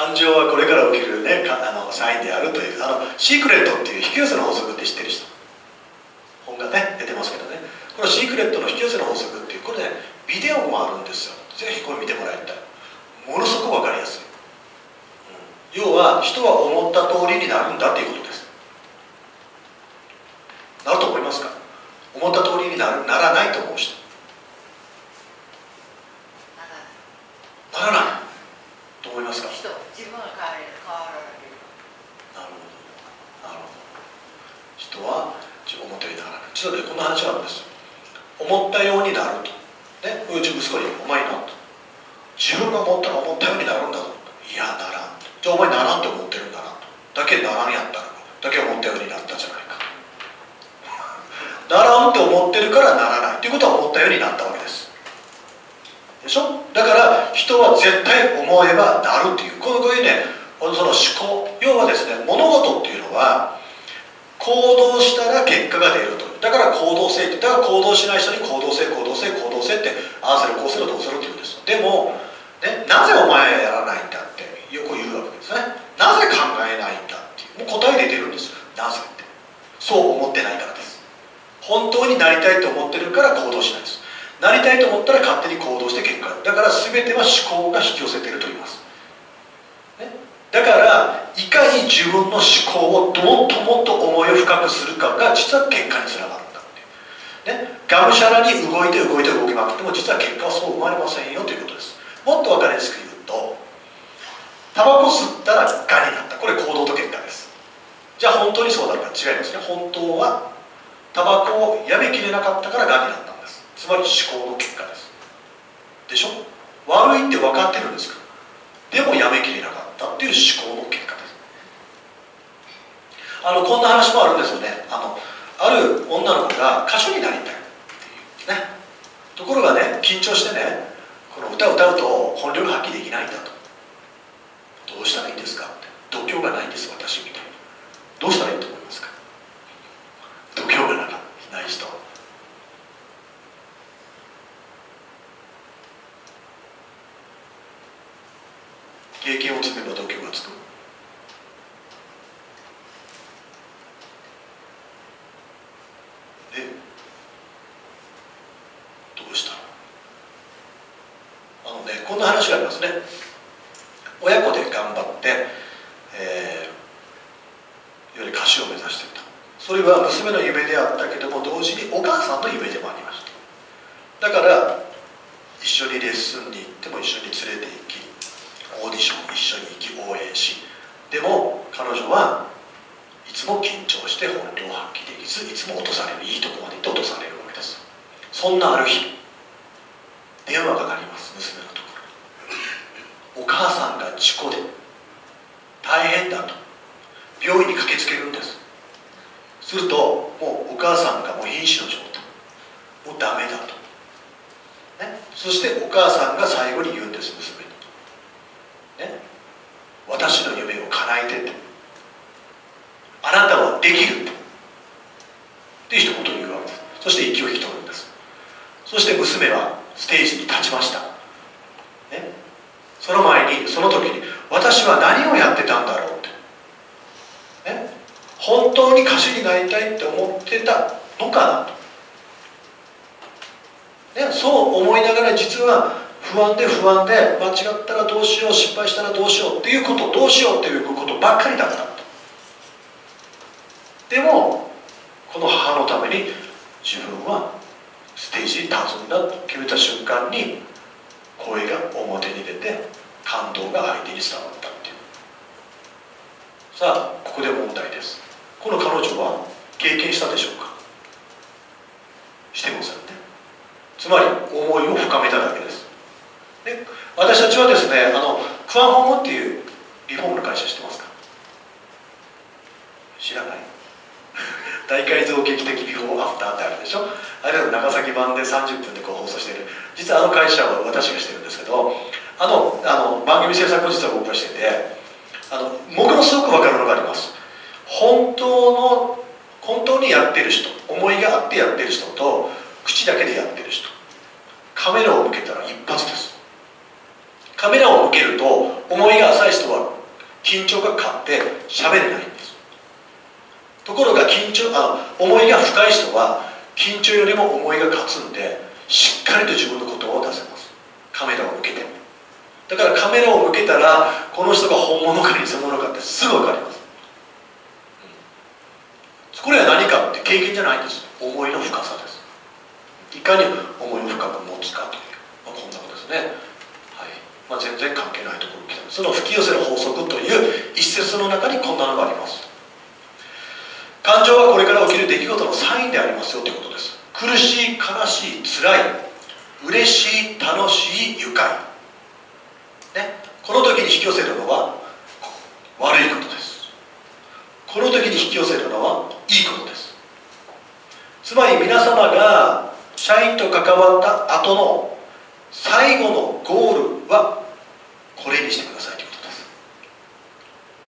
感情はこれから起きるねあのサインであるというあのシークレットっていう引き寄せの法則って知ってる人？本がね出てますけどね。このシークレットの引き寄せの法則っていうこれねビデオもあるんですよ。ぜひこれ見てもらいたい。ものすごく分かりやすい、うん、要は人は思った通りになるんだっていうことです。なると思いますか？思った通りになるならないと思う人ならないと思いますか人自分が変われ変わられるなるほどなるほど人は自分思ったようにならない実はねこんな話があるんです思ったようになると。ねうち息子に「お前な」と自分が思ったら思ったようになるんだぞいやならんじゃあお前ならんと思ってるんだなと。だけならんやったらだけ思ったようになったじゃないか。ならんって思ってるからならないっていうことは思ったようになったわけです。でしょ？だから人は絶対思えばなるっていう。このこういうねその思考。要はですね物事っていうのは行動したら結果が出ると。だから行動性ってだから行動しない人に行動性行動性行動性ってああするこうするどうするって言うんですでも、ね、なぜお前はやらないんだってよく言うわけですね。なぜ考えないんだっていうもう答え出てるんですなぜって。そう思ってないからです。本当になりたいと思ってるから行動しないです。なりたいと思ったら勝手に行動して結果だから全ては思考が引き寄せてると言います。に自分の思考をもっともっと思いを深くするかが実は結果につながるんだっていう、ね、がむしゃらに動いて動いて動きまくっても実は結果はそう生まれませんよということです。もっと分かりやすく言うとタバコ吸ったらがになった。これ行動と結果です。じゃあ本当にそうだった違いますね本当はタバコをやめきれなかったからがんになったんです。つまり思考の結果です。でしょ？悪いって分かってるんですか？でもやめきれなかったっていう思考の結果。あのこんな話もあるんですよね。あのある女の子が歌手になりたいっていうね。ところがね緊張してねこの歌を歌うと本領発揮できないんだと。どうしたらいいんですかって。度胸がないんです私みたいなどうしたらいいと思いますか。度胸がない人。経験を積めば度胸がつく。うした。あのねこんな話がありますね。親子で頑張って、えー、より歌手を目指していた。それは娘の夢であったけども同時にお母さんの夢でもありました。だから一緒にレッスンに行っても一緒に連れて行きオーディション一緒に行き応援しでも彼女はいつも緊張して本領を発揮できずいつも落とされるいいとこまで行って落とされるわけです。そんなある日。電話がかかります娘のとこ。ろお母さんが事故で大変だと。病院に駆けつけるんです。するともうお母さんがもう瀕死の状態。もうダメだと、ね、そしてお母さんが最後に言うんです娘に。ね、私の夢を叶えてって。あなたはできるって。いう一言言うわけです。そして息を引き取るんです。そして娘はステージに立ちました、ね、その前にその時に私は何をやってたんだろうって、ね、本当に歌手になりたいって思ってたのかなと、ね、そう思いながら実は不安で不安で間違ったらどうしよう失敗したらどうしようっていうことどうしようっていうことばっかりだったでもこの母のために自分はステージに立つんだと決めた瞬間に声が表に出て感動が相手に伝わったっていう。さあここで問題です。この彼女は経験したでしょうか？してませんね。つまり思いを深めただけです。で私たちはですねあのクワンホームっていうリフォームの会社知ってますか知らない大改造劇的ビフォーアフターってあるでしょ？あれは長崎版で30分でこう放送してる。実はあの会社は私がしてるんですけどあのあの番組制作を実は僕がしててあの僕のすごく分かるのがあります。本当の本当にやってる人思いがあってやってる人と口だけでやってる人。カメラを向けたら一発です。カメラを向けると思いが浅い人は緊張が勝って喋れない。ところが緊張あ思いが深い人は緊張よりも思いが勝つんでしっかりと自分の言葉を出せます。カメラを向けて。だからカメラを向けたらこの人が本物か偽物かってすぐ分かります、うん、これは何かって経験じゃないんです。思いの深さです。いかに思いを深く持つかという、まあ、こんなことですね。はい。まあ、全然関係ないところに来たその吹き寄せる法則という一節の中にこんなのがあります。感情はこれから起きる出来事のサインでありますよということです。苦しい悲しい辛い嬉しい楽しい愉快。ね。この時に引き寄せるのは悪いことです。この時に引き寄せるのはいいことです。つまり皆様が社員と関わった後の最後のゴールはこれにしてください。